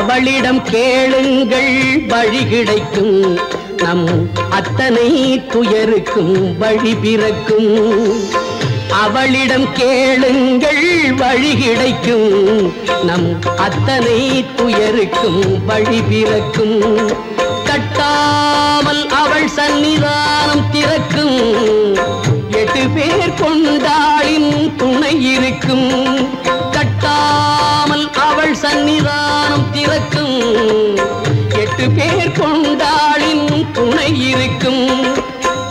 அவளிடம் கேளுங்கள் வழி கிடைக்கும். நம் அத்தனை துயருக்கும் வழி பிறக்கும். அவளிடம் கேளுங்கள் வழி கிடைக்கும். நம் அத்தனை துயருக்கும் வழி பிறக்கும். கட்டாமல் அவள் சன்னிதானம் திறக்கும். எட்டு பேர் கொண்டாளின் துணை இருக்கும். திறக்கும். எட்டு பேர் கொண்டாளின் துணை இருக்கும்.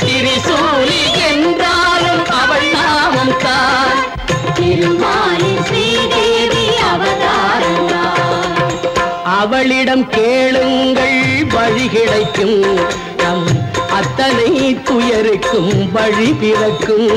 திரிசூலி என்றாலும் அவள் நாமம் தான். திருமாலின் ஸ்ரீதேவி அவதாரம்தான் அவளிடம் கேளுங்கள் வழி கிடைக்கும். நம் அத்தனை துயருக்கும் வழி பிறக்கும்.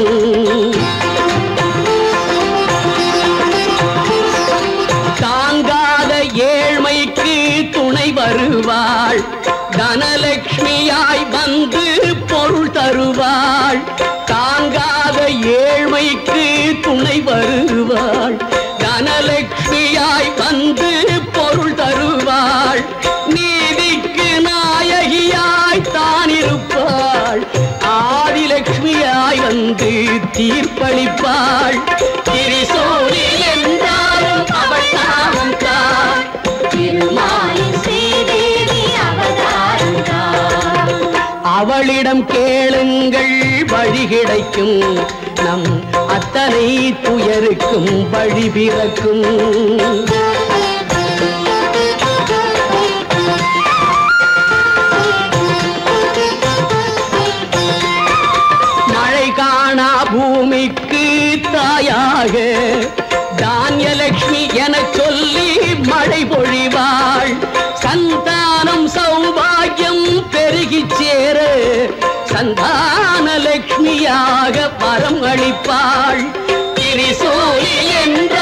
வருவாள் தனலட்சுமியாய் வந்து பொருள் தருவாள். தாங்காத ஏழ்மைக்கு துணை வருவாள். தனலட்சுமியாய் வந்து பொருள் தருவாள். நீதிக்கு நாயகியாய் தான் இருப்பாள். ஆதிலட்சுமியாய் வந்து தீர்ப்பளிப்பாள். திரிசோனி அவளிடம் கேளுங்கள் வழி கிடைக்கும். நம் அத்தனை துயருக்கும் வழி பிறக்கும். மழை காணா பூமிக்கு தாயாக தானியலட்சுமி என சொல்லி மழை பொழி லட்சுமியாக வரம் அளிப்பாள் திரிசூலி என்ற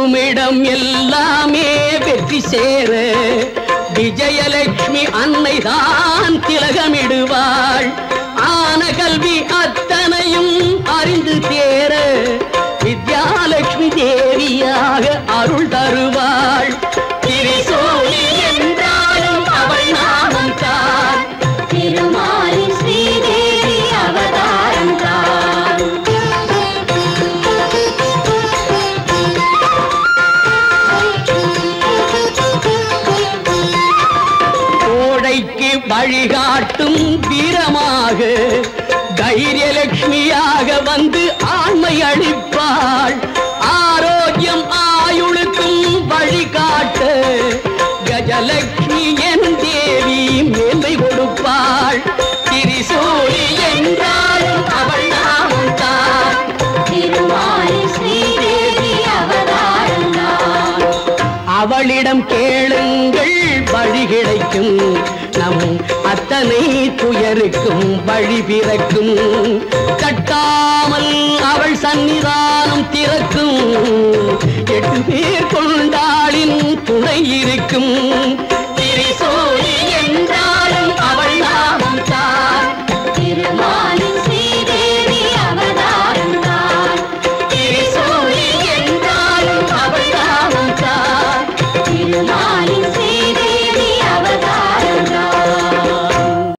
போகுமிடம் எல்லாமே வெற்றி சேர. விஜயலட்சுமி அன்னைதான் திலகமிடுவாள். ஆன கல்வி அத்தனையும் அறிந்து தேர வித்யாலட்சுமி தேவியாக அருள் தருவாள். வழிகாட்டும் வீரமாக தைரியலட்சுமியாக வந்து ஆண்மை அளிப்பாள். ஆரோக்கியம் ஆயுளுக்கும் வழிகாட்ட கஜலட்சுமி என் தேவி மேன்மை கொடுப்பாள். திரிசூலி என்றாலும் அவள் நாமம் தான். ஸ்ரீதேவி அவளிடம் கேளுங்கள் வழி கிடைக்கும். நம் அத்தனை துயருக்கும் வழி பிறக்கும். கட்டாமல் அவள் சன்னிதானம்